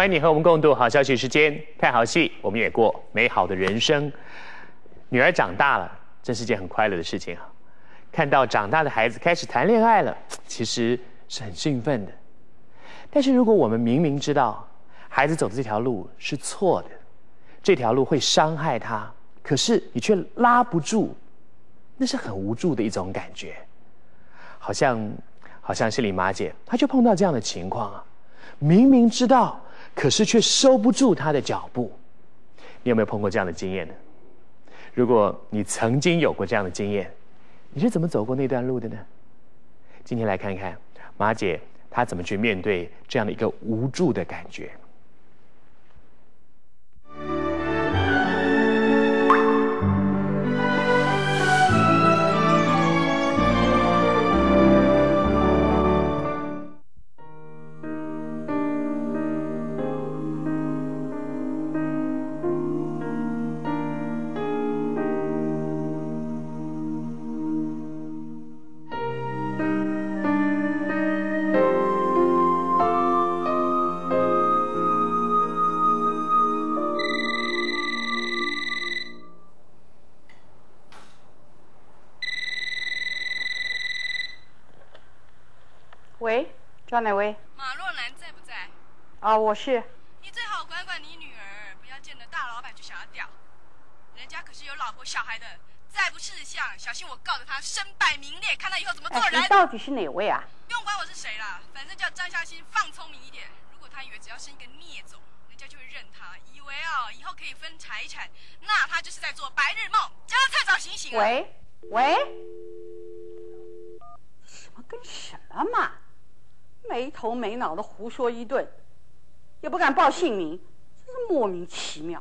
欢迎你和我们共度好消息时间，看好戏，我们也过美好的人生。女儿长大了，真是件很快乐的事情啊！看到长大的孩子开始谈恋爱了，其实是很兴奋的。但是如果我们明明知道孩子走的这条路是错的，这条路会伤害他，可是你却拉不住，那是很无助的一种感觉。好像，好像是李马姐，她就碰到这样的情况啊！明明知道，可是却收不住他的脚步。你有没有碰过这样的经验呢？如果你曾经有过这样的经验，你是怎么走过那段路的呢？今天来看看马姐她怎么去面对这样的一个无助的感觉。哪位？马若兰在不在？啊，我是。你最好管管你女儿，不要见了大老板就想要屌。人家可是有老婆小孩的，再不识相，小心我告着他身败名裂，看他以后怎么做人。你到底是哪位啊？不用管我是谁啦，反正叫张孝新放聪明一点。如果他以为只要生一个孽种，人家就会认他，以为啊以后可以分财产，那他就是在做白日梦。叫他太早醒醒啊！喂喂，什么跟什么嘛？没头没脑的胡说一顿，也不敢报姓名，真是莫名其妙。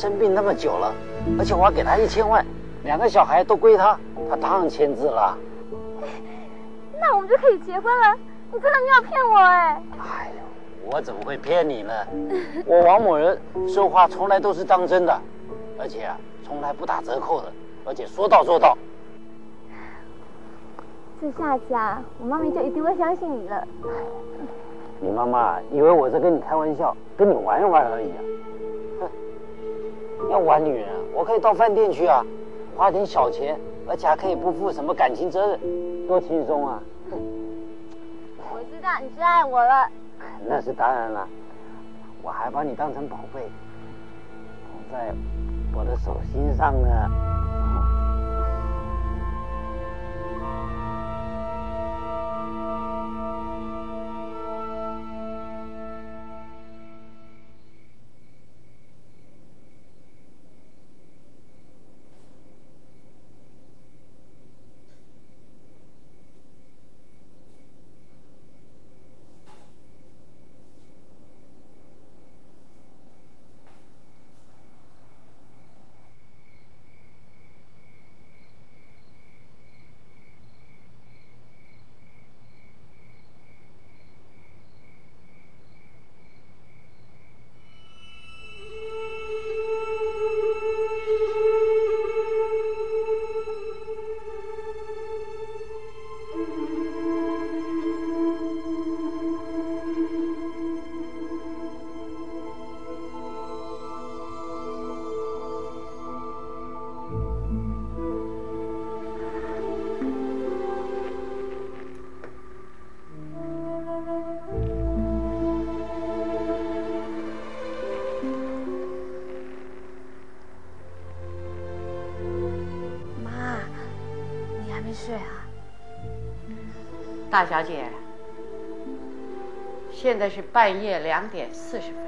生病那么久了，而且我还给他一千万，两个小孩都归他，他当然签字了。那我们就可以结婚了？你真的没有骗我哎？哎呦，我怎么会骗你呢？我王某人说话从来都是当真的，而且啊，从来不打折扣的，而且说到做到。这下子啊，我妈咪就一定会相信你了。你妈妈以为我在跟你开玩笑，跟你玩一玩而已啊！哼，要玩女人，我可以到饭店去啊，花点小钱，而且还可以不负什么感情责任，多轻松啊！我知道你最爱我了。那是当然了，我还把你当成宝贝，捧在我的手心上呢。大小姐，现在是半夜两点四十分，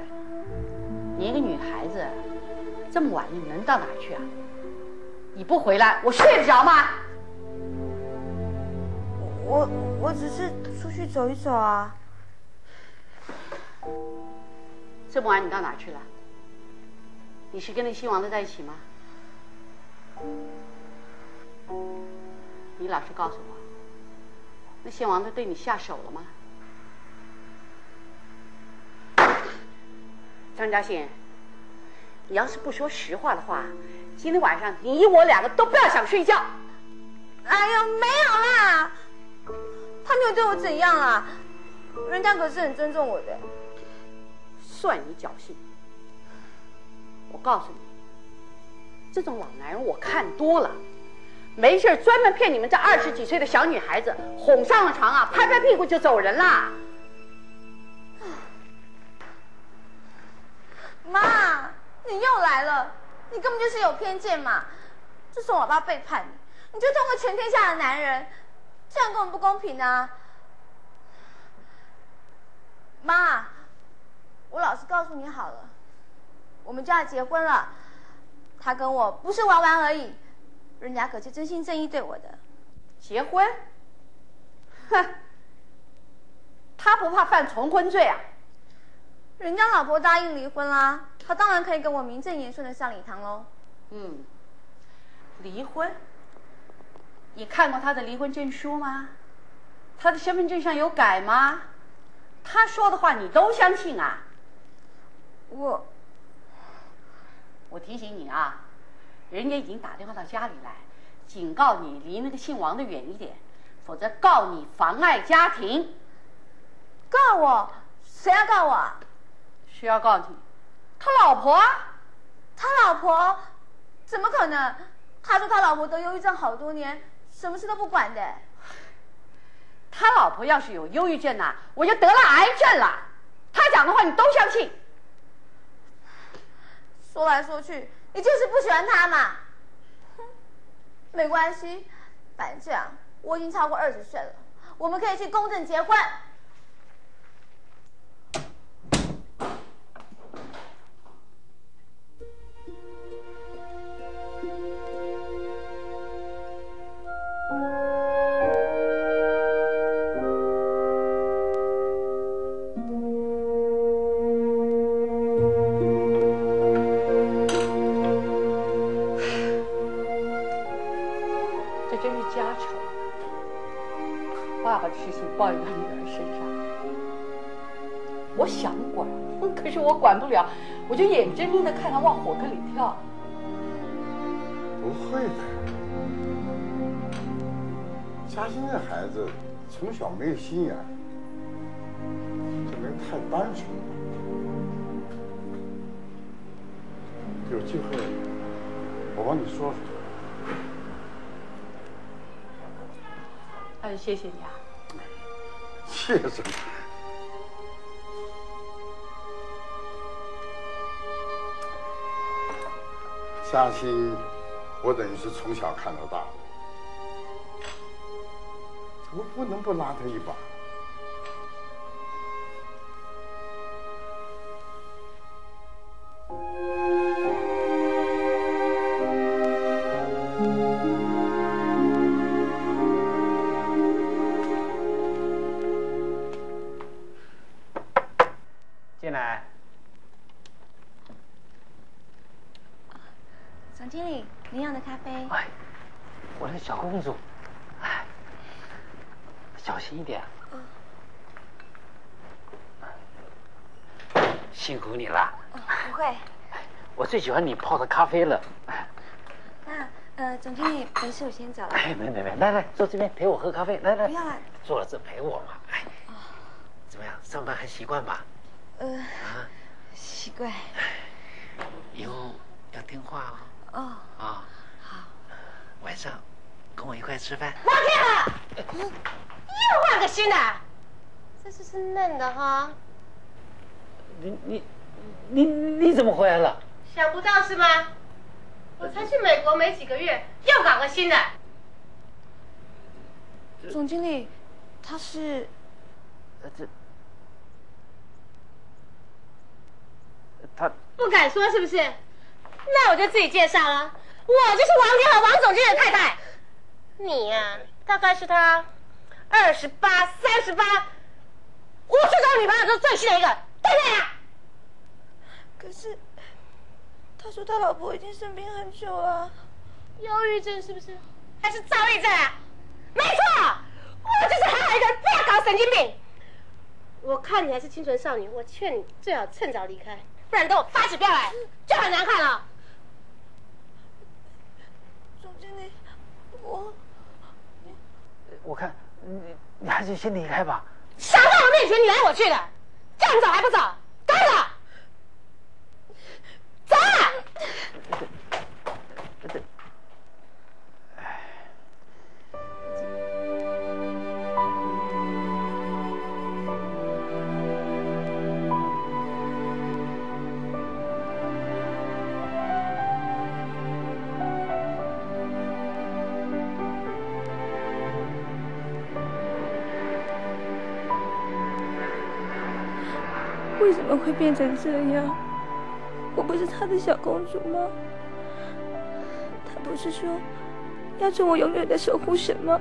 你一个女孩子，这么晚你能到哪去啊？你不回来，我睡得着吗？我我只是出去走一走啊。这么晚你到哪去了？你是跟那姓王的在一起吗？你老实告诉我，那姓王的对你下手了吗？张嘉欣，你要是不说实话的话，今天晚上你我两个都不要想睡觉。哎呦，没有啦，他没有对我怎样啊，人家可是很尊重我的。算你侥幸。我告诉你，这种老男人我看多了，没事专门骗你们这二十几岁的小女孩子，哄上了床啊，拍拍屁股就走人啦。妈，你又来了，你根本就是有偏见嘛！自从我爸背叛你，你就痛过全天下的男人，这样根本不公平啊！妈，我老实告诉你好了，我们就要结婚了。他跟我不是玩玩而已，人家可是真心真意对我的。结婚？哼，他不怕犯重婚罪啊？人家老婆答应离婚啦，他当然可以跟我名正言顺的上礼堂喽。嗯，离婚？你看过他的离婚证书吗？他的身份证上有改吗？他说的话你都相信啊？我，我提醒你啊，人家已经打电话到家里来，警告你离那个姓王的远一点，否则告你妨碍家庭。告我？谁要告我啊？谁要告你？他老婆啊？他老婆？怎么可能？他说他老婆得忧郁症好多年，什么事都不管的。他老婆要是有忧郁症呐、我就得了癌症了。他讲的话你都相信？说来说去，你就是不喜欢他嘛。哼，没关系，反正我已经超过二十岁了，我们可以去公证结婚。我管不了，我就眼睁睁的看他往火坑里跳。不会的，嘉欣这孩子从小没有心眼儿，这人太单纯了。有机会，我帮你说说。哎，谢谢你啊。谢什么？嘉欣，我等于是从小看到大的，我不能不拉他一把。进来。总经理，您要的咖啡。哎，我的小公主，哎，小心一点。辛苦你了，不会。我最喜欢你泡的咖啡了。那呃，总经理，没事，我先走了。哎，没没没，来来，坐这边陪我喝咖啡，来来。不要了。坐了这陪我嘛，哎，怎么样？上班还习惯吧？呃，啊，习惯。以后要听话哦。哦，啊，好。晚上跟我一块吃饭。王天和，又换个新的，这次是嫩的哈，你你你你怎么回来了？想不到是吗？我才去美国没几个月，又搞个新的，总经理，他是呃这他不敢说是不是？那我就自己介绍了，我就是王天和王总监的太太。你呀、大概是他二十八、三十八、五十个女朋友中最新的一个，对不对呀？可是，他说他老婆已经生病很久了。忧郁症是不是？还是躁郁症啊？没错，我就是还有一个人不要搞神经病。我看你还是清纯少女，我劝你最好趁早离开，不然等我发起飙来就很难看了。总经理，我我看你你还是先离开吧。啥在我面前你来我去的，叫你走还不走？赶紧变成这样？我不是他的小公主吗？他不是说要做我永远的守护神吗？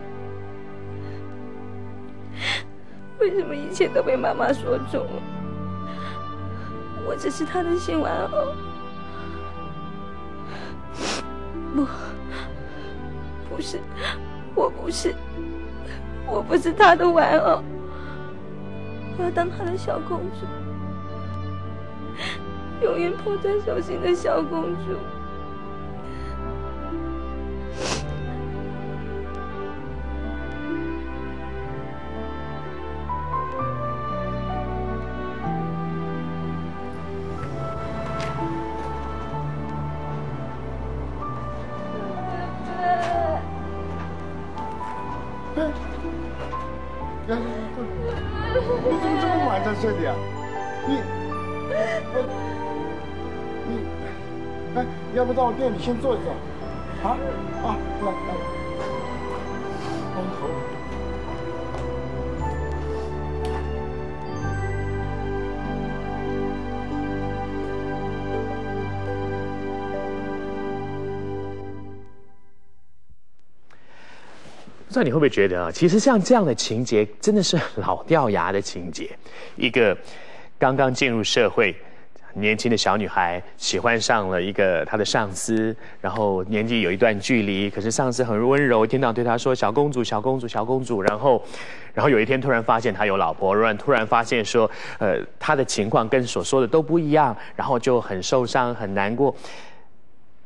为什么一切都被妈妈说中了？我只是他的新玩偶。不，不是，我不是，我不是他的玩偶。我要当他的小公主。永远抱在手心的小公主。哎，你怎么这么晚才睡的呀？你，你，哎，要不到我店里先坐一坐？啊啊，来来，哦好。不知道你会不会觉得啊，其实像这样的情节真的是老掉牙的情节。一个刚刚进入社会、年轻的小女孩喜欢上了一个她的上司，然后年纪有一段距离，可是上司很温柔，一天到对她说“小公主，小公主，小公主”，然后，然后有一天突然发现他有老婆，突然突然发现说，呃，他的情况跟所说的都不一样，然后就很受伤、很难过。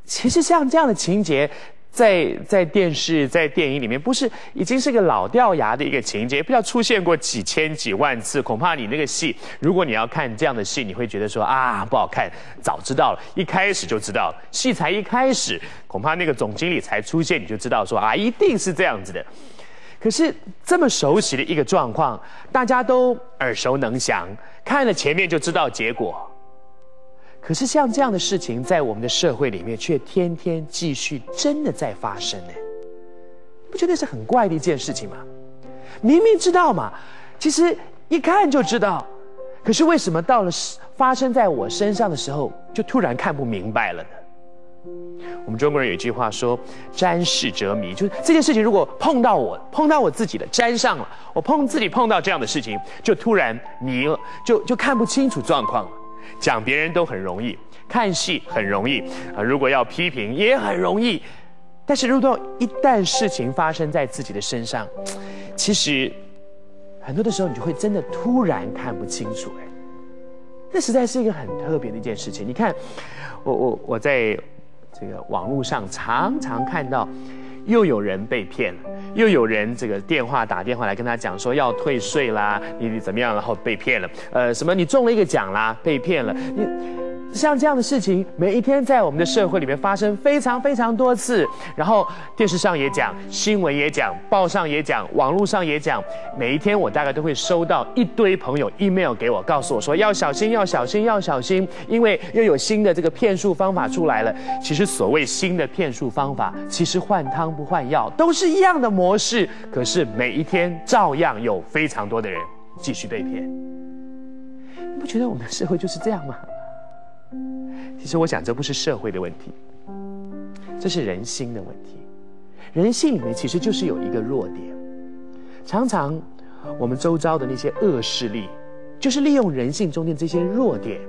其实像这样的情节，在在电视、在电影里面，不是已经是个老掉牙的一个情节，不知道出现过几千几万次。恐怕你那个戏，如果你要看这样的戏，你会觉得说啊不好看，早知道了，一开始就知道了，戏才一开始，恐怕那个总经理才出现，你就知道说啊一定是这样子的。可是这么熟悉的一个状况，大家都耳熟能详，看了前面就知道结果。可是像这样的事情，在我们的社会里面，却天天继续真的在发生呢？不觉得是很怪的一件事情吗？明明知道嘛，其实一看就知道，可是为什么到了发生在我身上的时候，就突然看不明白了呢？我们中国人有一句话说“沾事则迷”，就是这件事情如果碰到我，碰到我自己的，沾上了，我碰自己碰到这样的事情，就突然迷了，就就看不清楚状况了。讲别人都很容易，看戏很容易啊，如果要批评也很容易，但是如果一旦事情发生在自己的身上，其实很多的时候你就会真的突然看不清楚哎，那实在是一个很特别的一件事情。你看，我我我在这个网络上常常看到。又有人被骗了，又有人这个电话打电话来跟他讲说要退税啦，你你怎么样，然后被骗了，呃，什么你中了一个奖啦，被骗了，你像这样的事情，每一天在我们的社会里面发生非常非常多次，然后电视上也讲，新闻也讲，报上也讲，网络上也讲。每一天我大概都会收到一堆朋友 email 给我，告诉我说要小心，要小心，要小心，因为又有新的这个骗术方法出来了。其实所谓新的骗术方法，其实换汤不换药，都是一样的模式，可是每一天照样有非常多的人继续被骗。你不觉得我们的社会就是这样吗？其实我想，这不是社会的问题，这是人心的问题。人性里面其实就是有一个弱点，常常我们周遭的那些恶势力，就是利用人性中间这些弱点，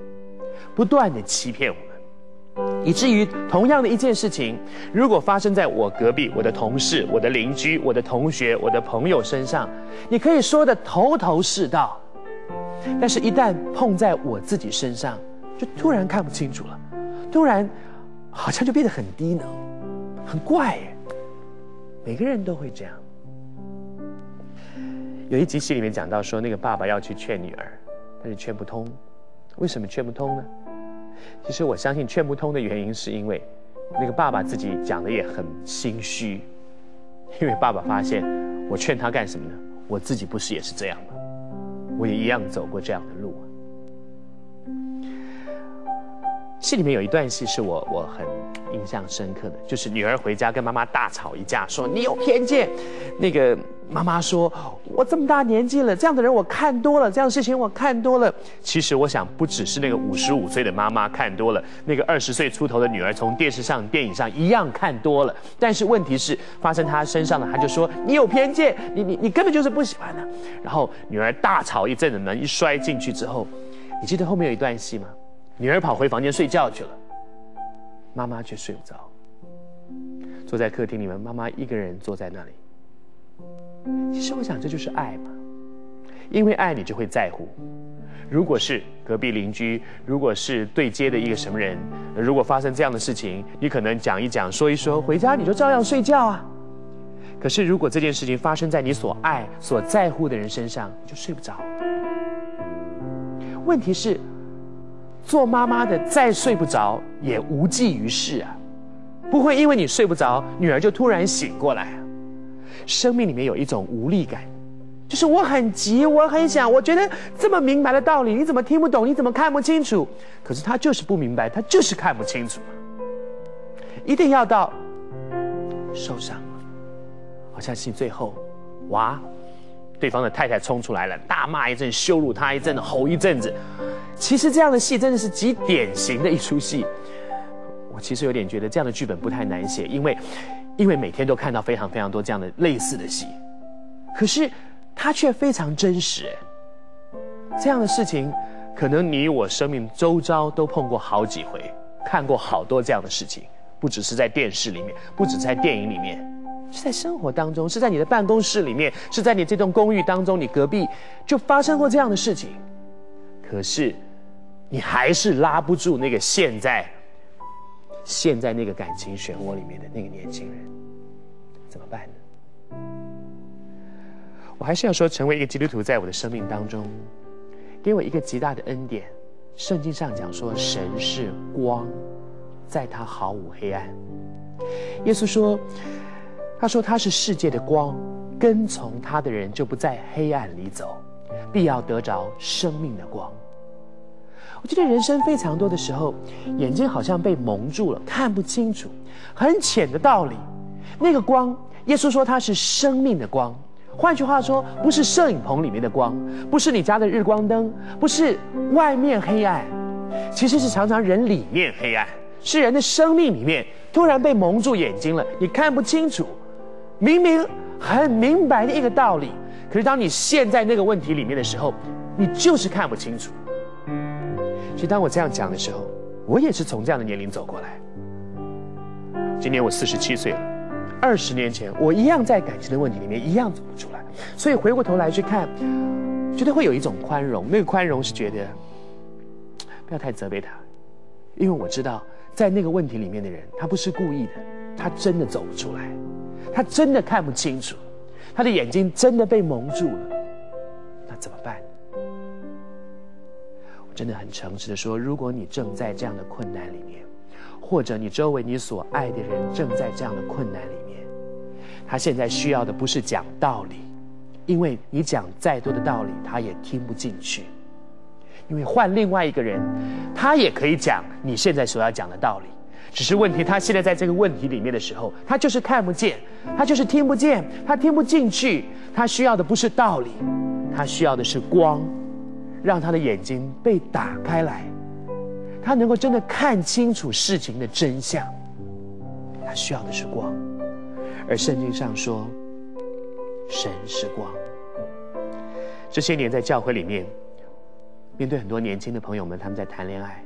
不断的欺骗我们，以至于同样的一件事情，如果发生在我隔壁、我的同事、我的邻居、我的同学、我的朋友身上，你可以说的头头是道，但是一旦碰在我自己身上，就突然看不清楚了，突然好像就变得很低能，很怪耶。每个人都会这样。有一集戏里面讲到说，那个爸爸要去劝女儿，但是劝不通。为什么劝不通呢？其实我相信劝不通的原因是因为那个爸爸自己讲的也很心虚，因为爸爸发现我劝他干什么呢？我自己不是也是这样吗？我也一样走过这样的路啊。戏里面有一段戏是我我很印象深刻的，就是女儿回家跟妈妈大吵一架，说你有偏见。那个妈妈说，我这么大年纪了，这样的人我看多了，这样的事情我看多了。其实我想，不只是那个五十五岁的妈妈看多了，那个二十岁出头的女儿从电视上、电影上一样看多了。但是问题是，发生她身上的，她就说你有偏见，你你你根本就是不喜欢的。然后女儿大吵一阵子，门一摔进去之后，你记得后面有一段戏吗？女儿跑回房间睡觉去了，妈妈却睡不着，坐在客厅里面，妈妈一个人坐在那里。其实我想，这就是爱嘛，因为爱你就会在乎。如果是隔壁邻居，如果是对接的一个什么人，如果发生这样的事情，你可能讲一讲，说一说，回家你就照样睡觉啊。可是如果这件事情发生在你所爱、所在乎的人身上，你就睡不着。问题是。做妈妈的再睡不着也无济于事啊，不会因为你睡不着，女儿就突然醒过来。生命里面有一种无力感，就是我很急，我很想，我觉得这么明白的道理，你怎么听不懂？你怎么看不清楚？可是他就是不明白，他就是看不清楚一定要到受伤了，好像是最后，哇，对方的太太冲出来了，大骂一阵，羞辱他一阵，吼一阵子。其实这样的戏真的是极典型的一出戏。我其实有点觉得这样的剧本不太难写，因为，因为每天都看到非常非常多这样的类似的戏，可是它却非常真实。这样的事情，可能你我生命周遭都碰过好几回，看过好多这样的事情，不只是在电视里面，不只在电影里面，是在生活当中，是在你的办公室里面，是在你这栋公寓当中，你隔壁就发生过这样的事情。可是。你还是拉不住那个现在，现在那个感情漩涡里面的那个年轻人，怎么办呢？我还是要说，成为一个基督徒，在我的生命当中，给我一个极大的恩典。圣经上讲说，神是光，在他毫无黑暗。耶稣说，他说他是世界的光，跟从他的人就不在黑暗里走，必要得着生命的光。我觉得人生非常多的时候，眼睛好像被蒙住了，看不清楚，很浅的道理。那个光，耶稣说它是生命的光。换句话说，不是摄影棚里面的光，不是你家的日光灯，不是外面黑暗，其实是常常人里面黑暗，是人的生命里面突然被蒙住眼睛了，你看不清楚。明明很明白的一个道理，可是当你陷在那个问题里面的时候，你就是看不清楚。其实当我这样讲的时候，我也是从这样的年龄走过来。今年我四十七岁了，二十年前我一样在感情的问题里面一样走不出来，所以回过头来去看，觉得会有一种宽容。那个宽容是觉得不要太责备他，因为我知道在那个问题里面的人，他不是故意的，他真的走不出来，他真的看不清楚，他的眼睛真的被蒙住了，那怎么办？真的很诚实的说，如果你正在这样的困难里面，或者你周围你所爱的人正在这样的困难里面，他现在需要的不是讲道理，因为你讲再多的道理，他也听不进去。因为换另外一个人，他也可以讲你现在所要讲的道理，只是问题他现在在这个问题里面的时候，他就是看不见，他就是听不见，他听不进去，他需要的不是道理，他需要的是光，让他的眼睛被打开来，他能够真的看清楚事情的真相。他需要的是光，而圣经上说，神是光。这些年在教会里面。面对很多年轻的朋友们，他们在谈恋爱，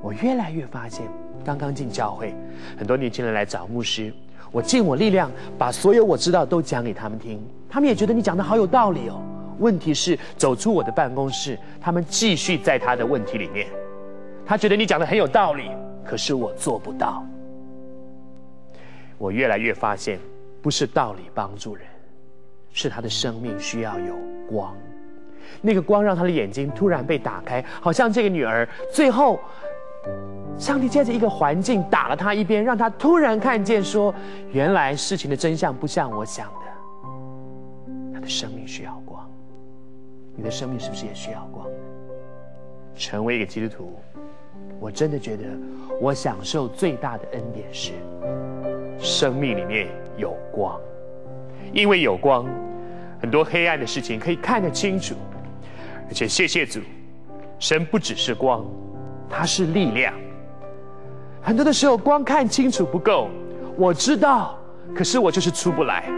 我越来越发现，刚刚进教会，很多年轻人来找牧师，我尽我力量把所有我知道都讲给他们听，他们也觉得你讲的好有道理哦。问题是走出我的办公室，他们继续在他的问题里面，他觉得你讲的很有道理，可是我做不到。我越来越发现，不是道理帮助人，是他的生命需要有光。那个光让他的眼睛突然被打开，好像这个女儿最后，上帝借着一个环境打了他一鞭，让他突然看见说，原来事情的真相不像我想的。他的生命需要，你的生命是不是也需要光？成为一个基督徒，我真的觉得我享受最大的恩典是，生命里面有光，因为有光，很多黑暗的事情可以看得清楚。而且谢谢主，神不只是光，他是力量。很多的时候光看清楚不够，我知道，可是我就是出不来。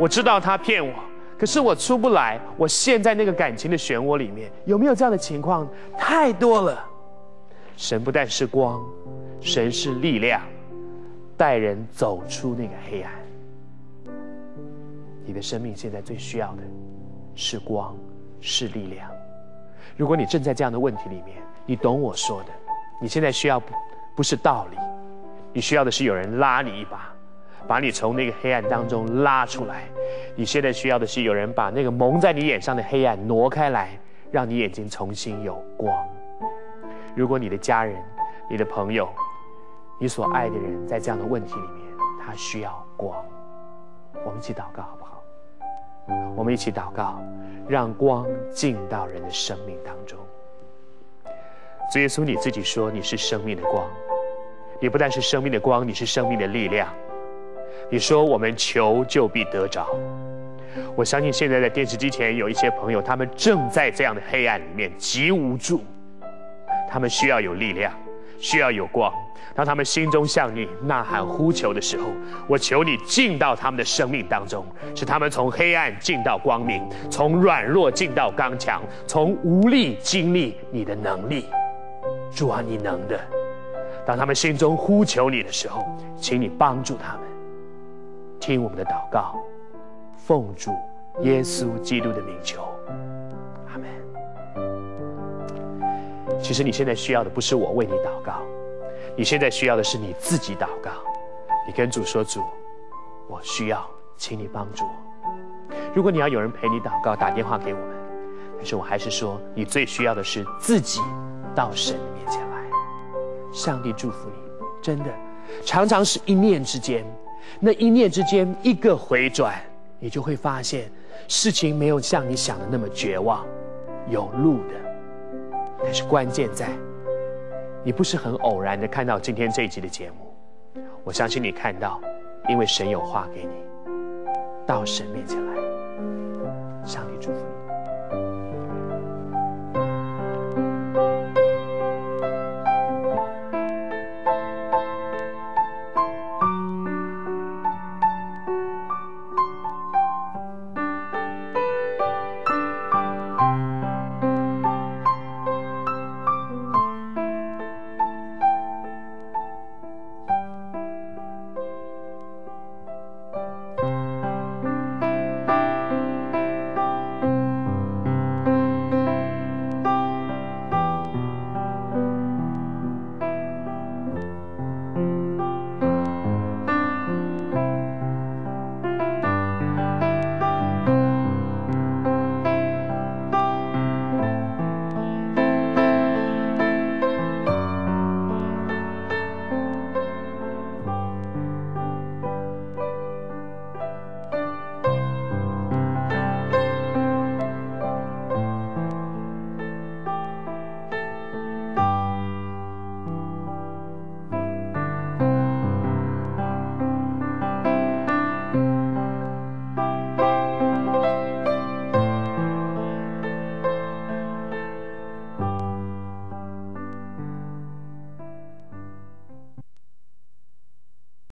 我知道他骗我，可是我出不来。我陷在那个感情的漩涡里面，有没有这样的情况？太多了。神不但是光，神是力量，带人走出那个黑暗。你的生命现在最需要的是光，是力量。如果你正在这样的问题里面，你懂我说的，你现在需要不不是道理，你需要的是有人拉你一把，把你从那个黑暗当中拉出来。你现在需要的是有人把那个蒙在你眼上的黑暗挪开来，让你眼睛重新有光。如果你的家人、你的朋友、你所爱的人在这样的问题里面，他需要光，我们一起祷告好不好？我们一起祷告。让光进到人的生命当中。主耶稣，你自己说你是生命的光，你不但是生命的光，你是生命的力量。你说我们求就必得着。我相信现在在电视机前有一些朋友，他们正在这样的黑暗里面极无助，他们需要有力量，需要有光。当他们心中向你呐喊呼求的时候，我求你进到他们的生命当中，使他们从黑暗进到光明，从软弱进到刚强，从无力经历你的能力。主啊，你能的。当他们心中呼求你的时候，请你帮助他们，听我们的祷告，奉主耶稣基督的名求，阿门。其实你现在需要的不是我为你祷告。你现在需要的是你自己祷告，你跟主说：“主，我需要，请你帮助我。”如果你要有人陪你祷告，打电话给我们。但是我还是说，你最需要的是自己到神的面前来。上帝祝福你，真的，常常是一念之间，那一念之间一个回转，你就会发现事情没有像你想的那么绝望，有路的。但是关键在。你不是很偶然的看到今天这一集的节目，我相信你看到，因为神有话给你，到神面前来，上帝祝福。